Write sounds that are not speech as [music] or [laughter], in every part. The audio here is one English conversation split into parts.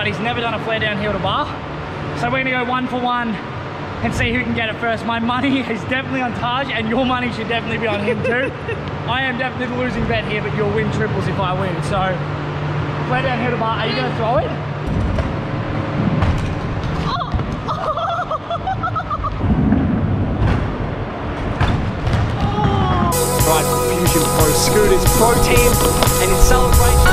but he's never done a flair downhill to bar. So we're gonna go one for one and see who can get it first. My money [laughs] is definitely on Taj and your money should definitely be on him [laughs] too. I am definitely the losing bet here, but you'll win triples if I win. So flair downhill to bar, are you gonna throw it? Right, Fusion Pro Scooters Pro Team and in celebration.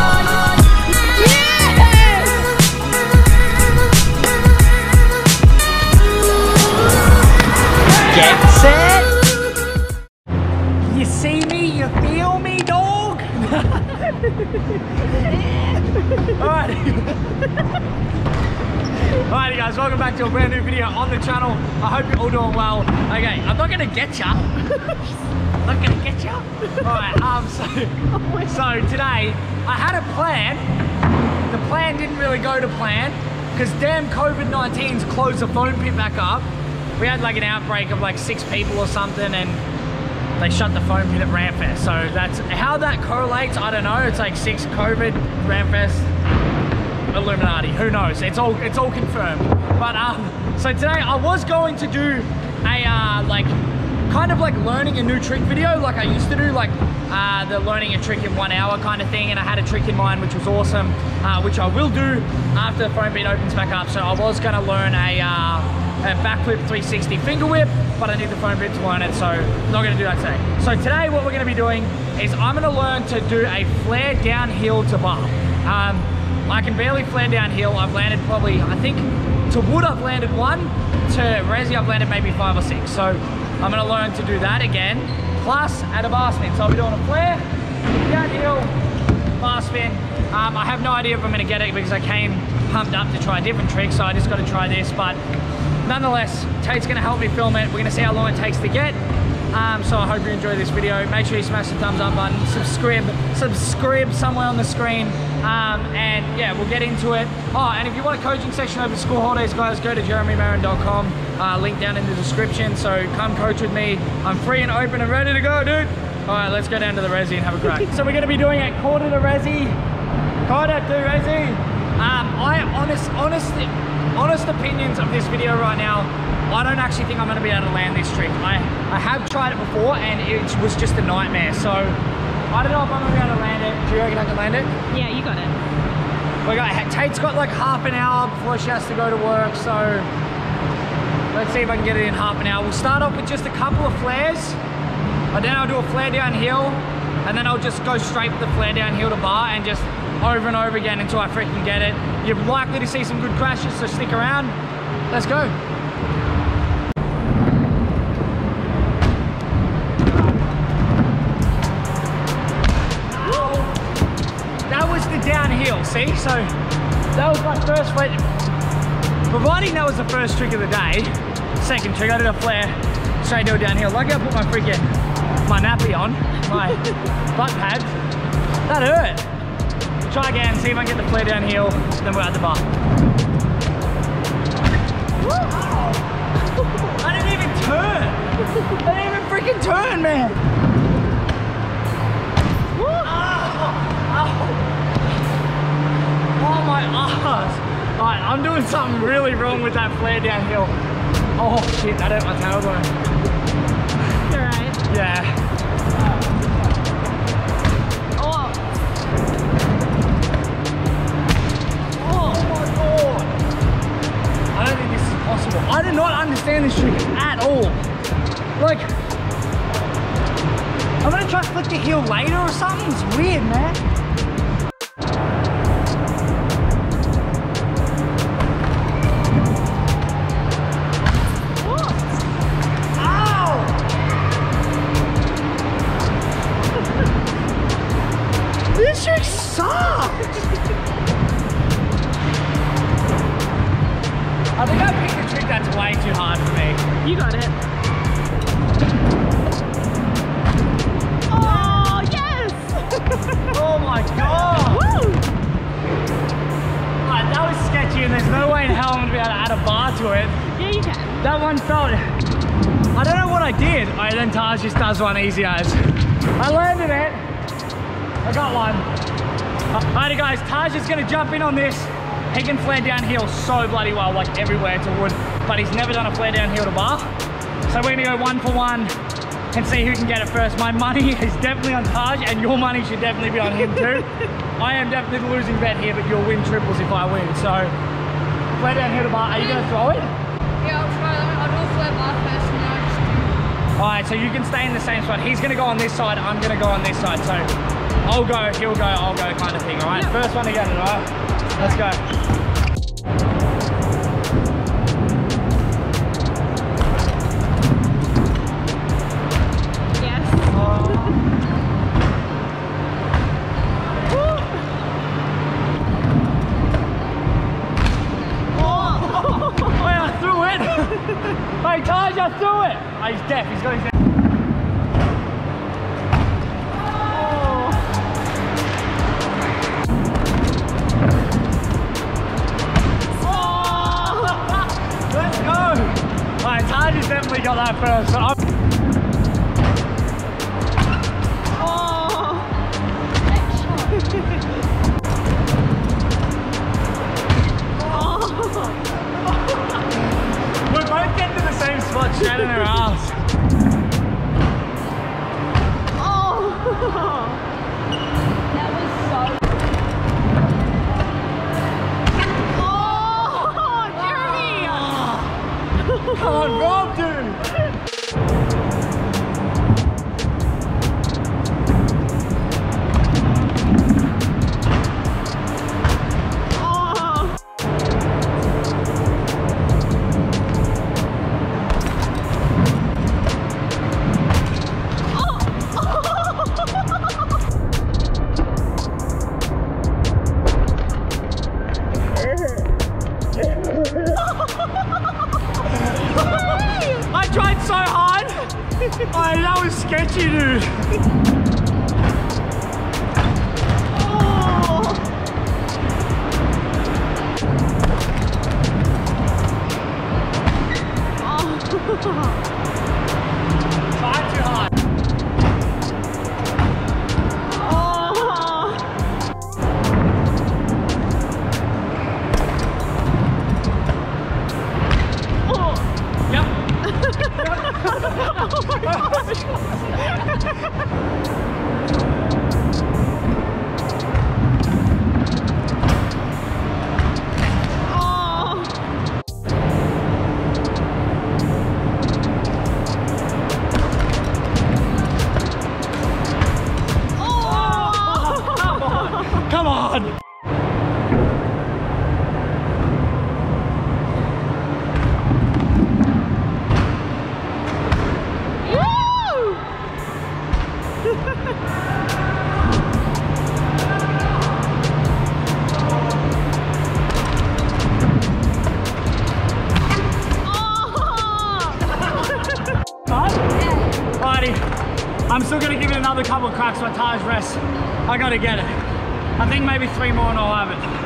See me, you feel me, dog. [laughs] Alright. Alright guys, welcome back to a brand new video on the channel. I hope you're all doing well. Okay, I'm not gonna get ya. I'm [laughs] not gonna get ya. Alright, um, so, so today I had a plan. The plan didn't really go to plan because damn COVID-19's closed the foam pit back up. We had like an outbreak of like six people or something and they shut the foam pit at Rampfest. So that's how that correlates. I don't know. It's like six COVID, Rampfest, Illuminati. Who knows? It's all it's all confirmed. But um, so today I was going to do a uh, like kind of like learning a new trick video, like I used to do, like uh, the learning a trick in one hour kind of thing. And I had a trick in mind which was awesome, uh, which I will do after the foam pit opens back up. So I was going to learn a. Uh, a backflip 360 finger whip, but I need the foam pit to learn it, so I'm not gonna do that today. So today what we're gonna be doing is I'm gonna learn to do a flair downhill to bar. Um, I can barely flair downhill. I've landed probably, I think, to wood I've landed one, to resi I've landed maybe five or six. So I'm gonna learn to do that again, plus at a bar spin. So I'll be doing a flair, downhill, bar spin. Um, I have no idea if I'm gonna get it because I came pumped up to try a different trick, so I just gotta try this, but nonetheless, Tate's gonna help me film it. We're gonna see how long it takes to get. Um, so I hope you enjoy this video. Make sure you smash the thumbs up button, subscribe, subscribe somewhere on the screen. Um, and yeah, we'll get into it. Oh, and if you want a coaching session over school holidays, guys, go to jeremymerrin.com. Uh, link down in the description. So come coach with me. I'm free and open and ready to go, dude. All right, let's go down to the resi and have a crack. [laughs] so we're gonna be doing it quarter to resi, quarter to resi. Um, I honest, honestly, honest opinions of this video right now, I don't actually think I'm gonna be able to land this trick. I, I have tried it before and it was just a nightmare. So I don't know if I'm gonna be able to land it. Do you reckon I can land it? Yeah, you got it. We got Tate's got like half an hour before she has to go to work, so let's see if I can get it in half an hour. We'll start off with just a couple of flairs, and then I'll do a flair downhill, and then I'll just go straight with the flair downhill to bar and just over and over again until I freaking get it. You're likely to see some good crashes, so stick around. Let's go. That was the down heel, see? So that was my first flair. Providing that was the first trick of the day, second trick, I did a flair, straight do a down heel. Lucky I put my freaking, my nappy on, my butt pads. That hurt. Try again, see if I can get the flair downhill, then we're at the bar. I didn't even turn. I didn't even freaking turn, man. Oh my ass. Alright, I'm doing something really wrong with that flair downhill. Oh shit, that hurt my tailbone. You're right. Yeah. Possible. I did not understand this trick at all. Like, I'm gonna try to flick the heel later or something. It's weird, man. What? Ow! [laughs] This trick sucks! I think I picked a trick that's way too hard for me. you got it. Oh, yes! [laughs] Oh my god! Woo! Alright, that was sketchy and there's no way in hell I'm gonna be able to add a bar to it. Yeah, you can. That one felt... I don't know what I did. Alright, then Taj just does one easy as. I landed it. I got one. Alrighty guys, Taj is gonna jump in on this He can flair downhill so bloody well, like everywhere to wood, but he's never done a flair downhill to bar. So we're gonna go one for one and see who can get it first. My money [laughs] is definitely on Taj and your money should definitely be on him too. [laughs] I am definitely the losing bet here, but you'll win triples if I win. So flair downhill to bar, are you gonna throw it? Yeah, I'll try that. I'll do a flip bar first and then I'll just do All right, so you can stay in the same spot. He's gonna go on this side, I'm gonna go on this side. So I'll go, he'll go, I'll go kind of thing, all right? First one again, all right? Let's go. Yes. [laughs] Oh, I threw it. [laughs] hey, Taj, I threw it. Oh, he's deaf, he's got his Definitely got that first. So I'm oh. We're both getting to the same spot, ass. Oh. [laughs] That was so. Come on, Rob, dude. Sketchy, dude. Yep. [laughs] Come cracks for Taj rest. I gotta get it. I think maybe three more and I'll have it.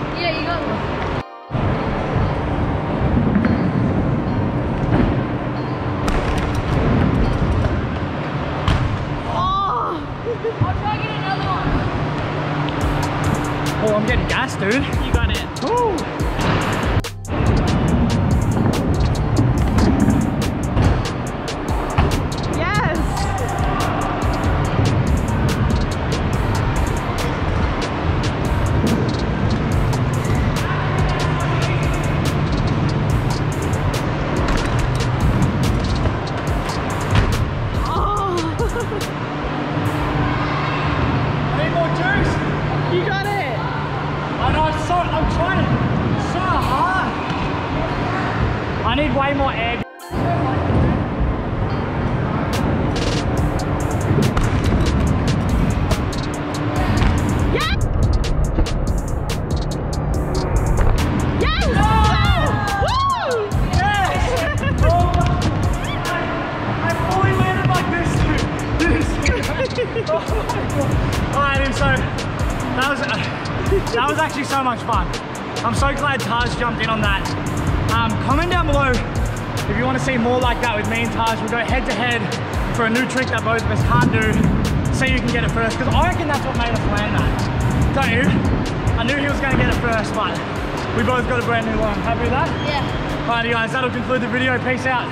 Much fun. I'm so glad Taj jumped in on that. Um, comment down below if you want to see more like that with me and Taj. We'll go head to head for a new trick that both of us can't do. See who can get it first, because I reckon that's what made us land that. Don't you? I knew he was going to get it first, but We both got a brand new one. Happy with that? Yeah. Alrighty guys, that'll conclude the video. Peace out.